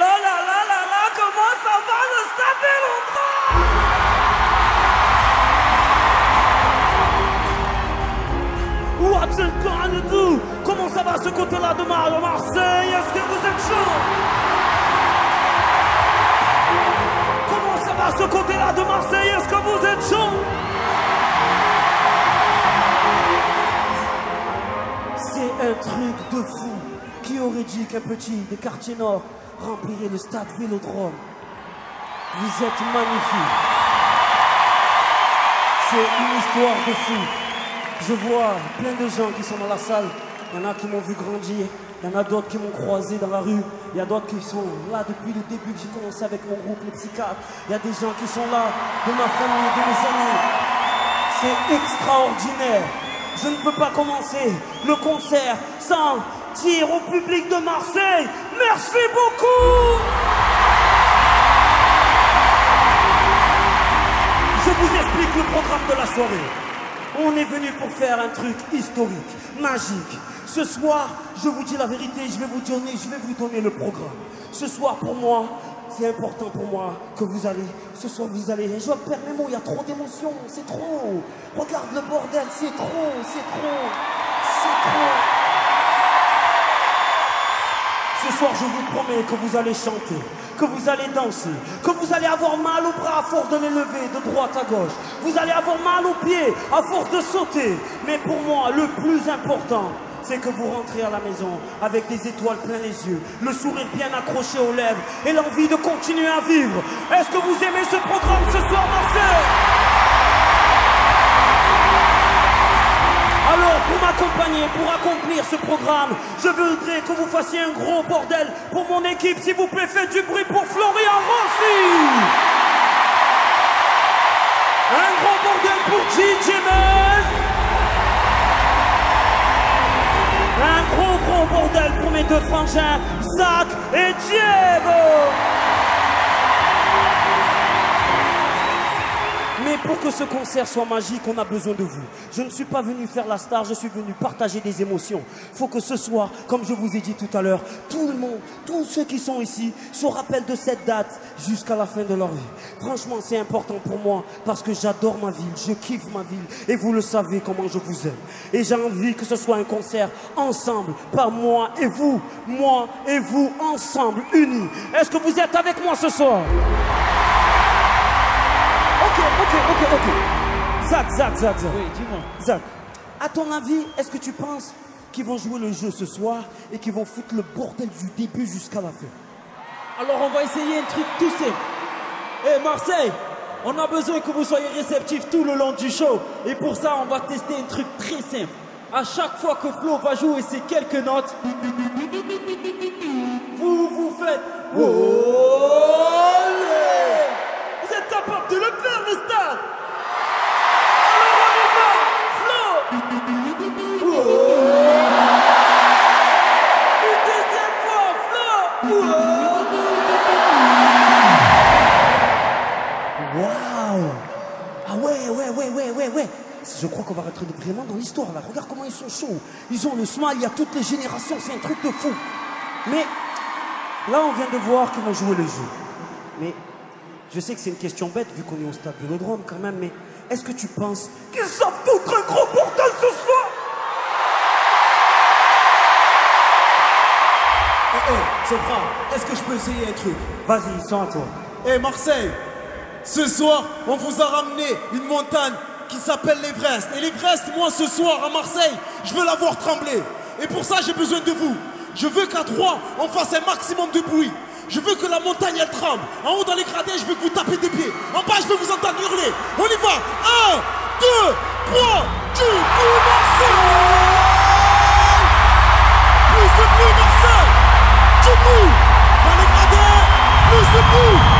là là là là là, comment ça va le stade Vélodrome What's it gonna do Comment ça va ce côté-là de Mar- Marseille? Est-ce que vous êtes chaud? Comment ça va ce côté-là de Marseille? Est-ce que vous êtes chaud? C'est un truc de fou. Qui aurait dit qu'un petit des quartiers nord remplirait le stade Vélodrome Vous êtes magnifiques. C'est une histoire de fou. Je vois plein de gens qui sont dans la salle. Il y en a qui m'ont vu grandir. Il y en a d'autres qui m'ont croisé dans la rue. Il y a d'autres qui sont là depuis le début que j'ai commencé avec mon groupe, les psychiatres. Il y a des gens qui sont là de ma famille, de mes amis. C'est extraordinaire. Je ne peux pas commencer le concert sans dire au public de Marseille merci beaucoup. Je vous explique le programme de la soirée. On est venu pour faire un truc historique, magique. Ce soir, je vous dis la vérité, je vais vous donner, je vais vous donner le programme. Ce soir, pour moi, c'est important pour moi que vous allez, ce soir vous allez, je perds mes mots, il y a trop d'émotions, c'est trop. Regarde le bordel, c'est trop, c'est trop, c'est trop. Ce soir, je vous promets que vous allez chanter, que vous allez danser, que vous allez avoir mal au bras à force de les lever de droite à gauche. Vous allez avoir mal aux pieds à force de sauter. Mais pour moi, le plus important, c'est que vous rentrez à la maison avec des étoiles plein les yeux, le sourire bien accroché aux lèvres et l'envie de continuer à vivre. Est-ce que vous aimez ce programme ce soir, Marseille Alors, pour m'accompagner, pour accomplir ce programme, je voudrais que vous fassiez un gros bordel pour mon équipe. S'il vous plaît, faites du bruit pour Florian Rossi. Un gros bordel pour DJ. Un gros gros bordel pour mes deux frangins, Zach et Diego. Mais pour que ce concert soit magique, on a besoin de vous. Je ne suis pas venu faire la star, je suis venu partager des émotions. Faut que ce soir, comme je vous ai dit tout à l'heure, tout le monde, tous ceux qui sont ici, se rappellent de cette date jusqu'à la fin de leur vie. Franchement, c'est important pour moi parce que j'adore ma ville, je kiffe ma ville et vous le savez comment je vous aime. Et j'ai envie que ce soit un concert ensemble, pas moi et vous, moi et vous ensemble, unis. Est-ce que vous êtes avec moi ce soir? Ok. Zach, Zach, Zach, Zach. Oui, dis-moi. Zach, à ton avis, est-ce que tu penses qu'ils vont jouer le jeu ce soir et qu'ils vont foutre le bordel du début jusqu'à la fin? Alors on va essayer un truc tout simple. Eh Marseille, on a besoin que vous soyez réceptifs tout le long du show. Et pour ça, on va tester un truc très simple. À chaque fois que Flo va jouer ces quelques notes, vous vous faites Olé Ah ouais, ouais, ouais, ouais, ouais, ouais. Je crois qu'on va rentrer vraiment dans l'histoire là. Regarde comment ils sont chauds. Ils ont le smile, il y a toutes les générations, c'est un truc de fou. Mais là, on vient de voir qu'ils vont jouer le jeu. Mais je sais que c'est une question bête vu qu'on est au stade Vélodrome quand même, mais est-ce que tu penses qu'ils savent foutre un gros bordel ce soir? Eh, eh, Sopra, est-ce que je peux essayer un truc? Vas-y, sens à toi. Eh, Marseille, ce soir, on vous a ramené une montagne qui s'appelle l'Everest. Et l'Everest, moi, ce soir, à Marseille, je veux la voir trembler. Et pour ça, j'ai besoin de vous. Je veux qu'à trois, on fasse un maximum de bruit. Je veux que la montagne, elle tremble. En haut, dans les gradins, je veux que vous tapez des pieds. En bas, je veux vous entendre hurler. On y va. Un, deux, trois, du coup, Marseille Plus de Marseille Du bruit Dans les gradins, plus de